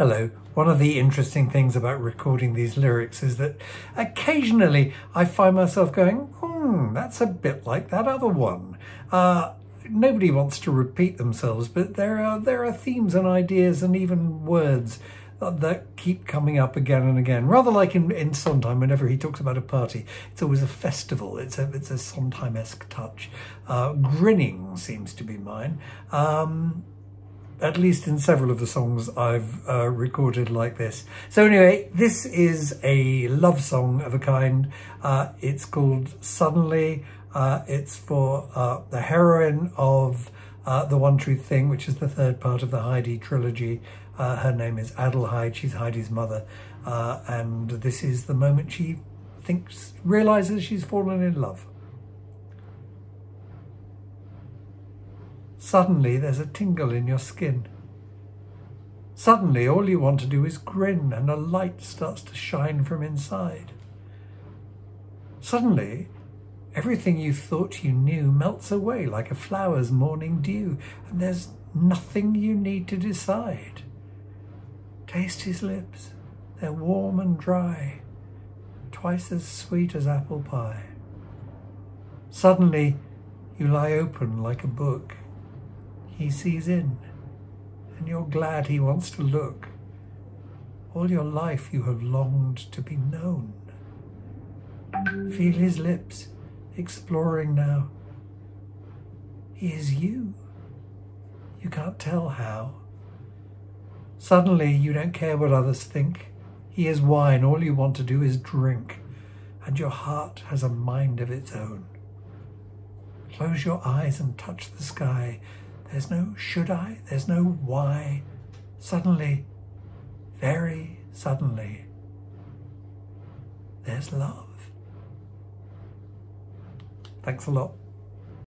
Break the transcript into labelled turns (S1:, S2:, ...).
S1: Hello. One of the interesting things about recording these lyrics is that occasionally I find myself going, hmm, that's a bit like that other one. Uh, nobody wants to repeat themselves, but there are there are themes and ideas and even words that keep coming up again and again. Rather like in, in Sondheim, whenever he talks about a party, it's always a festival. It's a it's a Sondheim-esque touch. Uh, grinning seems to be mine. Um, at least in several of the songs I've uh, recorded like this. So anyway, this is a love song of a kind. Uh, it's called Suddenly. Uh, it's for uh, the heroine of uh, The One True Thing, which is the third part of the Heidi trilogy. Uh, her name is Adelheid. She's Heidi's mother. and this is the moment she thinks, realizes she's fallen in love. Suddenly there's a tingle in your skin. Suddenly all you want to do is grin and a light starts to shine from inside. Suddenly everything you thought you knew melts away like a flower's morning dew and there's nothing you need to decide. Taste his lips, they're warm and dry, twice as sweet as apple pie. Suddenly you lie open like a book he sees in, and you're glad he wants to look. All your life you have longed to be known. Feel his lips, exploring now. He is you. You can't tell how. Suddenly you don't care what others think. He is wine, all you want to do is drink, and your heart has a mind of its own. Close your eyes and touch the sky there's no should I, there's no why. Suddenly, very suddenly, there's love. Thanks a lot.